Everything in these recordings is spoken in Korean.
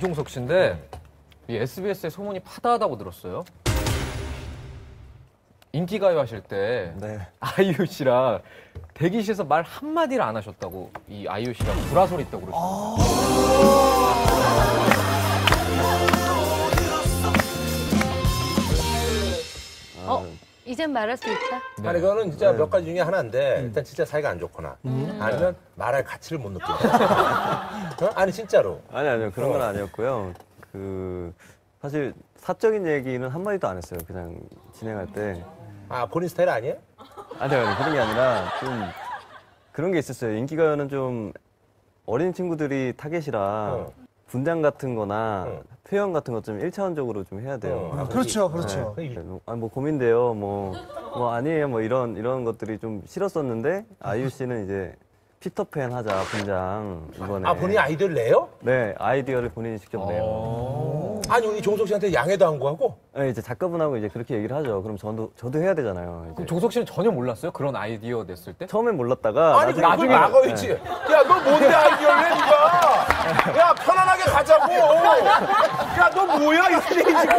이종석 씨인데 이 SBS에 소문이 파다하다고 들었어요. 인기가요 하실 때 네. 아이유 씨랑 대기실에서 말 한마디를 안 하셨다고 이 아이유 씨랑 불화설이 있다고 그러시더라고요. 이젠 말할 수 있다. 네. 아니 그거는 진짜 몇 가지 중에 하나인데 일단 진짜 사이가 안 좋거나 아니면 말할 가치를 못 느낀다. 어? 아니 진짜로. 아니 아니요 그런 건 아니었고요. 그 사실 사적인 얘기는 한 마디도 안 했어요. 그냥 진행할 때. 아 본인 스타일 아니에요? 아니 아니 그런 게 아니라 좀 그런 게 있었어요. 인기가요는 좀 어린 친구들이 타겟이라 어. 분장 같은 거나 어. 표현 같은 거좀 1차원적으로 좀 해야 돼요. 어. 그렇죠, 그렇죠. 그 이- 아니 뭐 고민돼요. 뭐, 뭐 아니에요. 뭐 이런 이런 것들이 좀 싫었었는데 아이유 씨는 이제 피터팬 하자 분장 이번에 아 본인이 아이디어를 내요? 네 아이디어를 본인이 직접 내요. 어. 아니 우리 종석 씨한테 양해도 안 구하고? 네, 이제 작가분하고 이제 그렇게 얘기를 하죠. 그럼 저도 저도 해야 되잖아요. 이제. 그럼 종석 씨는 전혀 몰랐어요? 그런 아이디어 냈을 때? 처음엔 몰랐다가 아니 나중에 그럼 나중에 나가야지. 야 너 뭔데 아이디어를 내 니가? 야 편안하게 가자고. 야 너 뭐야 이 스테이지로?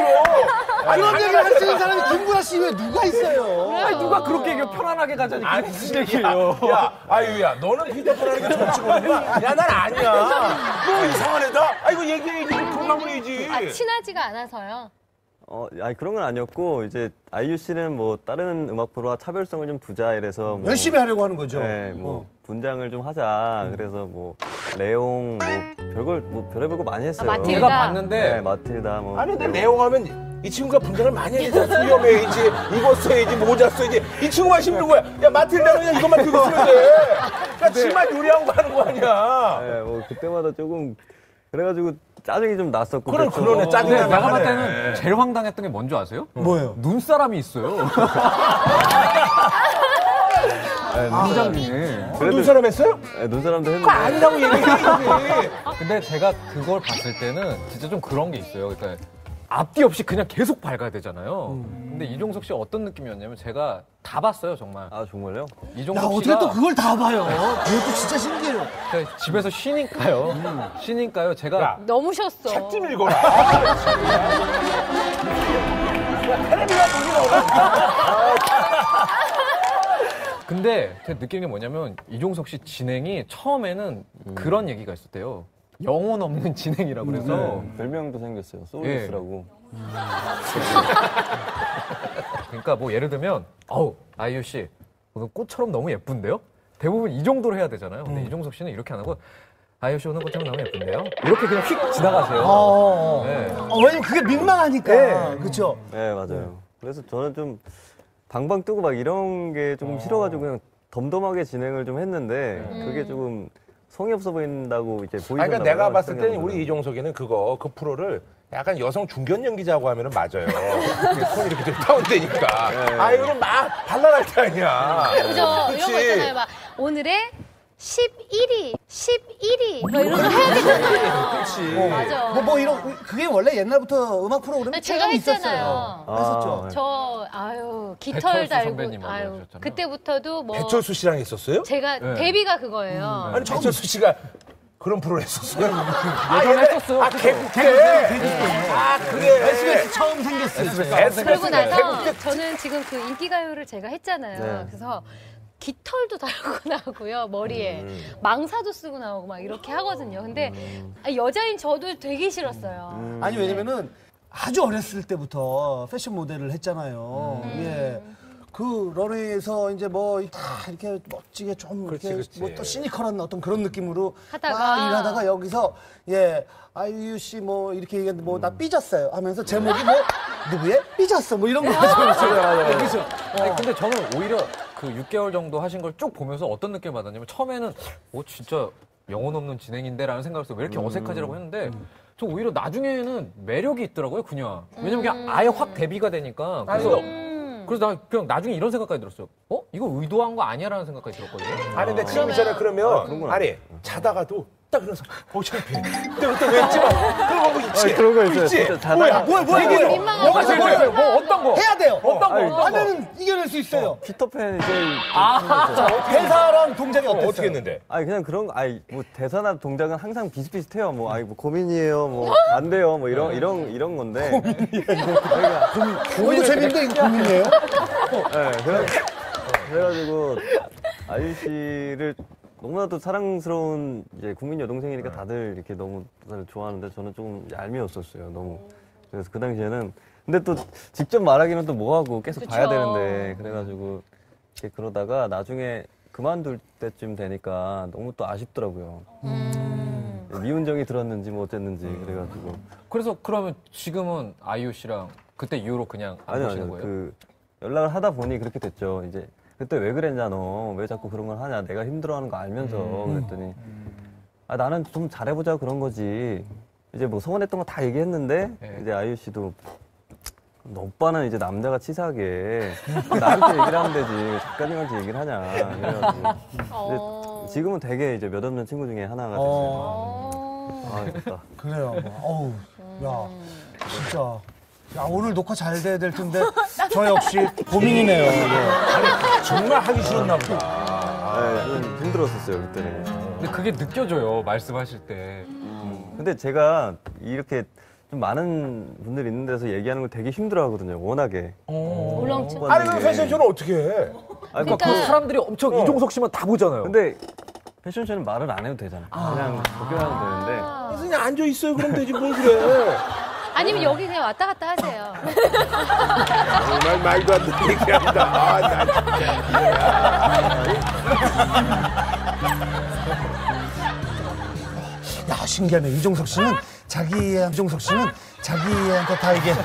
그런 얘기를 할 수 있는 사람이 김구라 씨 외에 누가 있어요? 아니 누가 그렇게 얘기해 편안하게 가자니까 아니 무슨 얘기예요? 야, 야 아유야 너는 휴대폰 하는 게 정치 보는 거야? 야 난 아니야. 너 이상한 애다. 아 이거 얘기해야지. 동 남문이지. 아, 친하지가 않아서요. 어, 아니 그런 건 아니었고 이제 아이유 씨는 뭐 다른 음악 프로와 차별성을 좀 두자 이래서 뭐, 열심히 하려고 하는 거죠. 네, 뭐 어. 분장을 좀 하자. 그래서 뭐 레옹 뭐 별걸 뭐 별의별 거 많이 했어요. 아, 마틸다. 제가 봤는데 네, 마틸다 뭐 아니 근데 내용하면 이 친구가 분장을 많이 되잖아. 수염해야지, 이거 써야지, 모자 써야지. 이 친구만 힘든 거야. 야 마틸다는 그냥 이것만 들고 쓰면 돼. 그러니까 치마 요리하고 가는 거 아니야. 네, 뭐 그때마다 조금 그래가지고 짜증이 좀 났었고 그럼 그랬죠. 그러네, 짜증이 근데 내가 봤을. 때는 제일 황당했던 게 뭔지 아세요? 뭐예요? 눈사람이 있어요. 분장 중에. 그 눈사람 했어요? 네, 눈사람도 했는데 그거 아니라고 얘기해야지. 근데 제가 그걸 봤을 때는 진짜 좀 그런 게 있어요. 그러니까 앞뒤 없이 그냥 계속 밝아야 되잖아요. 근데 이종석 씨 어떤 느낌이었냐면 제가 다 봤어요, 정말. 아 정말요? 야, 이종석 어떻게 씨가 또 그걸 다 봐요? 그것도 진짜 신기해요. 집에서 쉬니까요. 쉬니까요. 제가 야, 너무 쉬었어. 책 좀 읽어라. 근데 제가 느끼는 게 뭐냐면 이종석 씨 진행이 처음에는 그런 얘기가 있었대요. 영혼 없는 진행이라고 그래서 네, 별명도 생겼어요. 소울리스라고. 그러니까 뭐 예를 들면 어우 아이유 씨 오늘 꽃처럼 너무 예쁜데요? 대부분 이 정도로 해야 되잖아요. 근데 이종석 씨는 이렇게 안 하고 아이유 씨 오늘 꽃처럼 너무 예쁜데요? 이렇게 그냥 휙 지나가세요. 어, 어. 네. 어, 왜냐면 그게 민망하니까. 그렇죠. 네 맞아요. 그래서 저는 좀 방방 뜨고 막 이런 게 조금 싫어가지고 그냥 덤덤하게 진행을 좀 했는데 그게 조금 성의 없어 보인다고 이제. 아니, 그러니까 내가 봤을 때는 우리 이종석이는 그거 그 프로를 약간 여성 중견 연기자고 하면은 맞아요. 이게 손이 이렇게 좀 다운되니까. 아 이거는 막 발랄할 게 아니야. 그죠? 이런 거 있잖아요. 막 오늘의 11위, 11위. 뭐 이런 거 해야 되잖아요. 그렇지. 맞아. 뭐, 뭐 이런 그게 원래 옛날부터 음악 프로그램 제가 있었어요. 했잖아요. 했었죠. 아, 저 아유 깃털 배철수 달고 선배님하고 아유 하셨잖아요. 그때부터도 뭐 배철수 씨랑 했었어요? 제가 네. 데뷔가 그거예요. 아니 배철수 씨가 그런 프로를 했었어요. 예전에 했었어요. 아 개국대. 아 그래. SBS 처음 생겼어요. 그러고 나서 개국대 저는 지금 그 인기가요를 제가 했잖아요. 네. 그래서 깃털도 달고 나오고요 머리에 음. 망사도 쓰고 나오고 막 이렇게 하거든요. 근데 아, 여자인 저도 되게 싫었어요. 아니 왜냐면은 아주 어렸을 때부터 패션 모델을 했잖아요. 음. 예. 그 런웨이에서 이제 뭐 다 이렇게 멋지게 좀 그렇지, 이렇게. 뭐 또 시니컬한 어떤 그런 느낌으로 하다가. 막 일하다가 여기서 예 아이유 씨 뭐 이렇게 얘기했는데 뭐 나 삐졌어요 하면서 제목이 뭐 누구의 삐졌어 뭐 이런 거 하시면서 그래서 아니, 근데 저는 오히려 그 6개월 정도 하신 걸 쭉 보면서 어떤 느낌을 받았냐면 처음에는 오 진짜 영혼 없는 진행인데라는 생각을 해서 왜 이렇게 어색하지라고 했는데 저 오히려 나중에는 매력이 있더라고요 그냥 왜냐면 그냥 아예 확 데뷔가 되니까. 그래서 음. 그래서 나 그냥 나중에 이런 생각까지 들었어요. 어? 이거 의도한 거 아니야라는 생각까지 들었거든요. 아니 근데 지금 있잖아 그러면 아니 자다가도 딱 일어나서 어 창피해. 근데 그때 왠지 막 그럼 뭐 있지. 아, 그런 거 있어요. 있지. 뭐야, 뭐야, 뭐야, 얘기해줘. 뭐야. 뭐가 제일 좋아요? 뭐 어떤 거? 해야 돼요. 어떤 거? 거? 하면은 이겨낼 수 있어요. 피터팬 이 제일 대사랑 동작이 어, 어땠어요? 어떻게 했는데? 아니 그냥 그런 거 아니 뭐 대사나 동작은 항상 비슷비슷해요. 뭐 아니 뭐 고민이에요. 뭐 안 돼요. 뭐 이런 이런 이런 건데. 오히려 재밌는데 이거 고민이에요? 네, 그래, 그래가지고 아유 씨를 너무나도 사랑스러운 이제 국민 여동생이니까 다들 이렇게 너무 다들 좋아하는데 저는 조금 얄미웠었어요. 너무. 그래서 그 당시에는 근데 또 직접 말하기는 또 뭐하고 계속 봐야 그쵸. 되는데 그래가지고 이렇게 그러다가 나중에 그만둘 때쯤 되니까 너무 또 아쉽더라고요. 미운정이 들었는지 뭐 어쨌는지 그래가지고 그래서 그러면 지금은 아이유 씨랑 그때 이후로 그냥 안 아니요, 보시는 아니요. 거예요? 그 연락을 하다 보니 그렇게 됐죠. 이제 그때 왜 그랬냐 너 왜 자꾸 그런 걸 하냐 내가 힘들어하는 거 알면서 음. 그랬더니 아 나는 좀 잘해보자 그런 거지. 이제 뭐 서운했던 거 다 얘기했는데 네. 이제 아이유 씨도 너 오빠는 이제 남자가 치사하게 나한테 얘기를 하면 되지 작가님한테 얘기를 하냐 그래가지고 어. 이제 지금은 되게 이제 몇 없는 친구 중에 하나가 됐어요. 어. 아 좋다. 그래요. 뭐. 어우, 야, 진짜. 야, 오늘 녹화 잘 돼야 될 텐데, 저 역시 고민이네요. 예. 정말 하기 싫었나 보다. 네, 좀 힘들었었어요 그때는. 근데 그게 느껴져요 말씀하실 때. 근데 제가 이렇게 좀 많은 분들 있는 데서 얘기하는 걸 되게 힘들어 하거든요. 워낙에. 울렁증. 아니, 그럼 패션쇼는 어떻게 해? 아니, 그러니까 그 그러니까- 사람들이 엄청 이종석 씨만 다 보잖아요. 근데 패션쇼는 말을 안 해도 되잖아. 그냥 복귀하면 되는데. 그래서 그냥 앉아 있어요. 그럼 되지, 뭘 그래. 아니면 여기 그냥 왔다 갔다 하세요. 정말 말도 안 되는 얘기한다. 아, 나 진짜. 야, 신기하네. 이종석 씨는 자기, 이종석 씨는 자기한테 다 얘기해.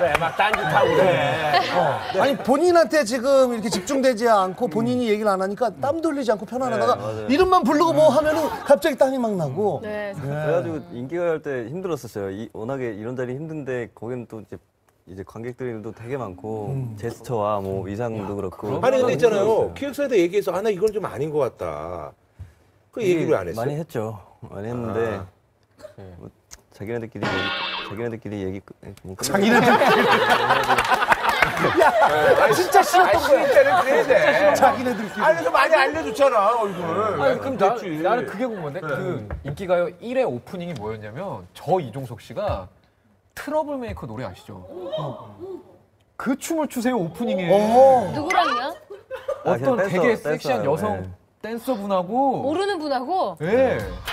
그래, 막 딴짓하고 그래. 아니, 본인한테 지금 이렇게 집중되지 않고 본인이 얘기를 안 하니까 땀 돌리지 않고 편안하다가 네. 이름만 부르고 뭐 하면은 갑자기 땀이 막 나고. 네. 그래가지고 인기가요 때 힘들었었어요. 이- 워낙에 이런 자리 힘든데 거기는 또 이제 이제 관객들도 되게 많고 제스처와 뭐 의상도 그렇고. 아니, 근데 있잖아요. 기획사에다 얘기해서, 아, 나 이건 좀 아닌 것 같다. 그 얘기를 왜안 했어? 많이 했죠. 많이 했는데 아. 뭐 자기네들끼리 얘기, 자기네들끼리 얘기 끝- 뭐 끝- 아, 진짜 싫었던 거야. 때는 그래야 돼. 자기네들끼리. 아니, 그래서 많이 알려줬잖아, 얼굴. 아니, 그럼 나, 됐지. 나는 그게 궁금한데 그 인기가요 1회 오프닝이 뭐였냐면 저 이종석 씨가 트러블 메이커 노래 아시죠? 그 춤을 추세요 오프닝에 어. 누구랑요? 아, 어떤 댄서, 되게 섹시한 댄서예요. 여성 네. 댄서분하고 모르는 분하고 예. 와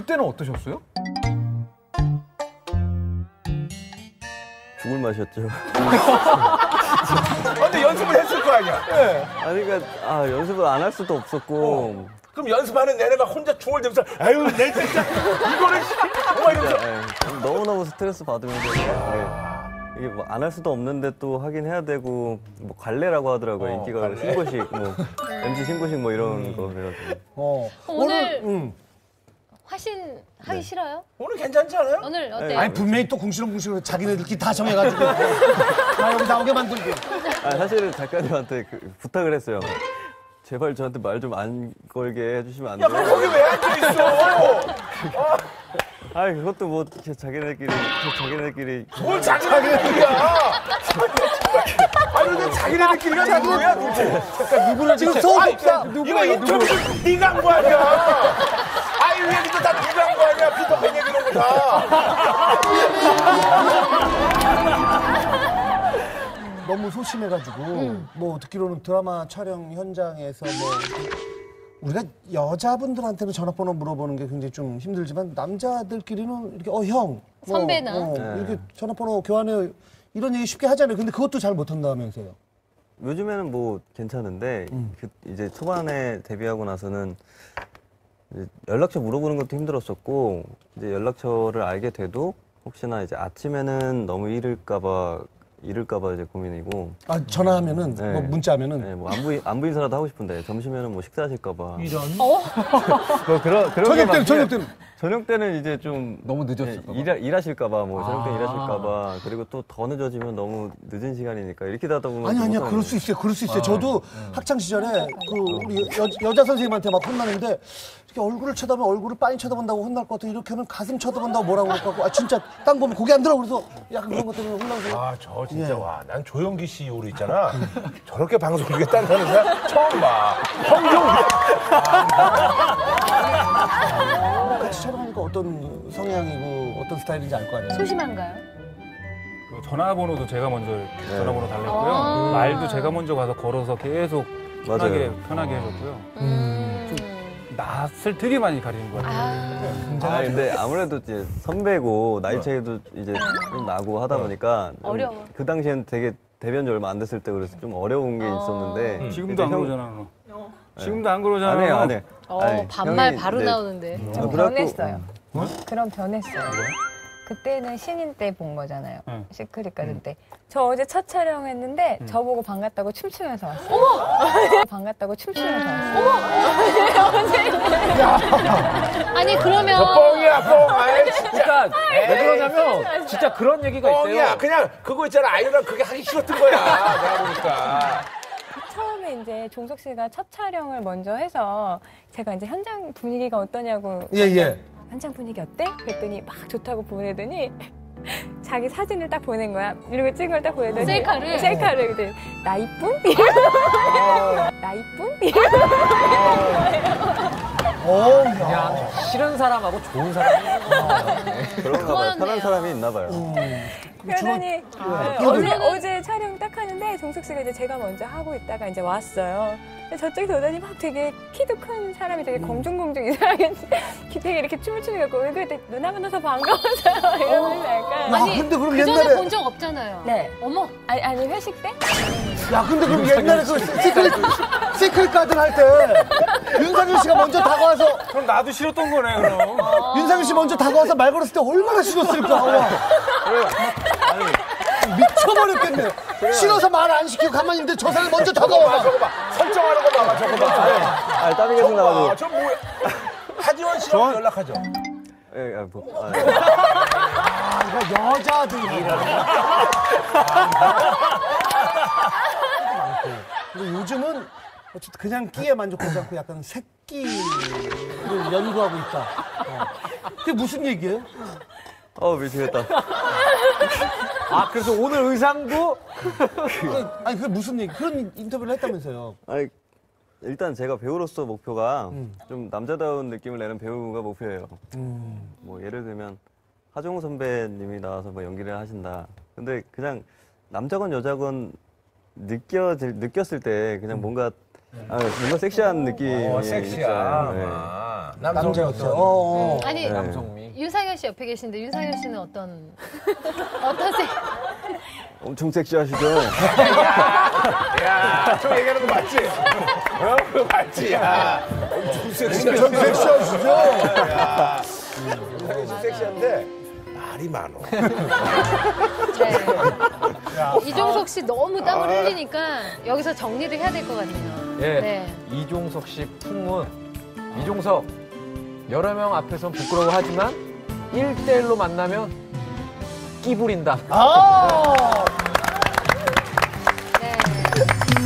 그때는 어떠셨어요? 죽을 맛이었죠. 아, 근데 연습을 했을 거 아니야. 아니 그러니까 아, 연습을 안 할 수도 없었고 그럼 연습하는 내내 막 혼자 중얼대면서 아유 내 진짜 이거를 막 이러면서 예, 너무너무 스트레스 받으면서 이게 뭐 안 할 수도 없는데 또 하긴 해야 되고 뭐 관례라고 하더라고요. 어, 인기가 관례. 신고식 뭐 MC 신고식 뭐 이런 거 그래가지고 어. 오늘 음. 화신 하기 싫어요? 오늘 괜찮지 않아요? 오늘 어때요? 아니, 분명히 또 궁시렁궁시렁 자기네들끼리 다 정해가지고. 다 여기 나오게 만들고. 아, 사실은 작가님한테 그 부탁을 했어요. 제발 저한테 말 좀 안 걸게 해주시면 안야 그럼 돼요? 거기 왜 앉아 있어? 아 그것도 뭐 자기네들끼리 자기네들끼리 뭘 자기네들끼리야? 아니 근데 자기네들끼리가 다 누구야 누구? 누구를 지금 소속사. 이거 인터뷰 네가 한 거 아니야? 너무 소심해가지고 뭐 듣기로는 드라마 촬영 현장에서 뭐 우리가 여자분들한테는 전화번호 물어보는 게 굉장히 좀 힘들지만 남자들끼리는 이렇게 어 형 선배나. 이렇게 전화번호 교환해 이런 얘기 쉽게 하잖아요. 근데 그것도 잘 못한다면서요. 요즘에는 뭐 괜찮은데 그 이제 초반에 데뷔하고 나서는 이제 연락처 물어보는 것도 힘들었었고 이제 연락처를 알게 돼도 혹시나 이제 아침에는 너무 이를까봐 잃을까봐 이제 고민이고. 아, 전화하면은, 네. 뭐 문자하면은. 네, 뭐 안부 안부 인사라도 하고 싶은데 점심에는 뭐 식사하실까봐. 이런. 그, 그런 그런 저녁 게 때는, 저녁 때는. 저녁 때는 이제 좀 너무 예, 늦었을까 봐. 일하, 일하실까봐 뭐 저녁 때 아. 일하실까봐 그리고 또 더 늦어지면 너무 늦은 시간이니까 이렇게 하다 보면 아니 또 아니야 못하는 그럴 수 있어요 그럴 수 있어요 저도 음. 학창 시절에 그 우리 여, 자 선생님한테 막 혼나는데 이렇게 얼굴을 쳐다보면 얼굴을 빤히 쳐다본다고 혼날 것 같아 이렇게 하면 가슴 쳐다본다고 뭐라고 그럴까 아 진짜 땅 보면 고개 안 들어 그래서 약간 그런 것 때문에 혼나서 아, 저 진짜 예. 와. 난 조영기 씨 요리 있잖아. 저렇게 방송 중에 딴다는 사람 처음 봐. 황정 같이 촬영하니까 어떤 성향이고 어떤 스타일인지 알 거 아니에요 소심한가요? 그 전화번호도 제가 먼저 이렇게 전화번호 달랬고요. 아. 말도 제가 먼저 가서 걸어서 계속 편하게 맞아요. 편하게 해줬고요. 음. 낯을 되게 많이 가리는 것 같아요. 아, 아 근데 아무래도 이제 선배고 나이 차이도 이제 좀 나고 하다 보니까 좀 어려워. 그 당시엔 되게 데뷔한 지 얼마 안 됐을 때 그래서 좀 어려운 게 있었는데 지금도 안 이제 형- 그러잖아. 너. 지금도 안 그러잖아. 안 해요 안 해. 어, 아니, 반말 형이 바로 이제 나오는데. 아, 좀 그래갖고, 변했어요. 어. 그럼 변했어요. 그때는 신인 때 본 거잖아요. 응. 시크릿 가든 때. 저 어제 첫 촬영했는데 저보고 반갑다고 춤추면서 왔어요. 어머! 반갑다고 춤추면서 왔어요. 아니 그러면 저 뻥이야, 뻥. 아이, 진짜. 왜 그러냐면 진짜 그런 얘기가 뻥이야. 있대요. 그냥 그거 있잖아. 아이유랑 그게 하기 싫었던 거야. 내가 보니까. 처음에 이제 종석 씨가 첫 촬영을 먼저 해서 제가 이제 현장 분위기가 어떠냐고 예 예 현장 분위기 어때? 그랬더니 막 좋다고 보내더니 자기 사진을 딱 보낸 거야. 이러고 찍은 걸 딱 보내더니 셀카를? 셀카를 그랬더니 나 이쁨? 이러고 나 이쁨? 이러고 어, 그냥 싫은 사람하고 좋은 사람이 있는 거예요. 그런가 봐요. 편한 사람이 있나 봐요. 그러더니 네, 어제 어제 촬영 딱 하는데 종석 씨가 이제 제가 먼저 하고 있다가 이제 왔어요. 저쪽에서 오더니 막 되게 키도 큰 사람이 되게 공중공중 이상하게 되게 이렇게 춤을 추는 거 같고 왜 그랬더니 누나 만나서 반가워서요 이러면서 약간 야, 아니 근데 그럼 그 전에 옛날에- 본 적 없잖아요. 네. 어머 아니, 아니 회식 때? 야 근데 그럼 옛날에 그 시크릿 시크릿 가든 할 때 먼저 다가와서 그럼 나도 싫었던 거네, 그럼. 윤상윤 씨 먼저 다가와서 말 걸었을 때 얼마나 싫었을까 와. 미쳐버렸겠네 싫어서 말 안 시키고 가만히 있는데 저 사람이 먼저 봐, 다가와 저거 봐. 설정하는 거 봐봐, 저거 봐. 아 땀이 계속 나가지고. 봐. 저 뭐야. 하지원 씨랑 연락하죠. 예, 아, 뭐, 아, 예. 그러니까 여자들이 그리고 요즘은 어쨌든 그냥 끼에 만족하지 않고 약간 새끼를 연구하고 있다. 어. 그게 무슨 얘기예요? 어 미치겠다. 아 그래서 오늘 의상도 그, 아니 그게 무슨 얘기? 그런 인터뷰를 했다면서요? 아니 일단 제가 배우로서 목표가 좀 남자다운 느낌을 내는 배우가 목표예요. 뭐 예를 들면 하정우 선배님이 나와서 뭐 연기를 하신다. 근데 그냥 남자건 여자건 느껴질 느꼈을 때 그냥 뭔가 아, 뭔가 섹시한 느낌이 어, 섹시야. 있잖아요. 네. 아, 남자였어요. 남성이었던. 어, 어. 아니 네. 남성미. 윤상현 씨 옆에 계신데 윤상현 씨는 어떤 어떠세요? 엄청 섹시하시죠? 야, 저 얘기하는 거 맞지? 어, 그거 맞지? 야, 엄청 섹시한. 좀 섹시하시죠? 윤상현 씨 섹시한데 말이 많어. 네. 이종석 씨 너무 땀을 흘리니까 여기서 정리를 해야 될 것 같네요. 예. 네. 이종석 씨 풍문. 이종석 여러 명 앞에선 부끄러워하지만 1대1로 만나면 끼 부린다. 아,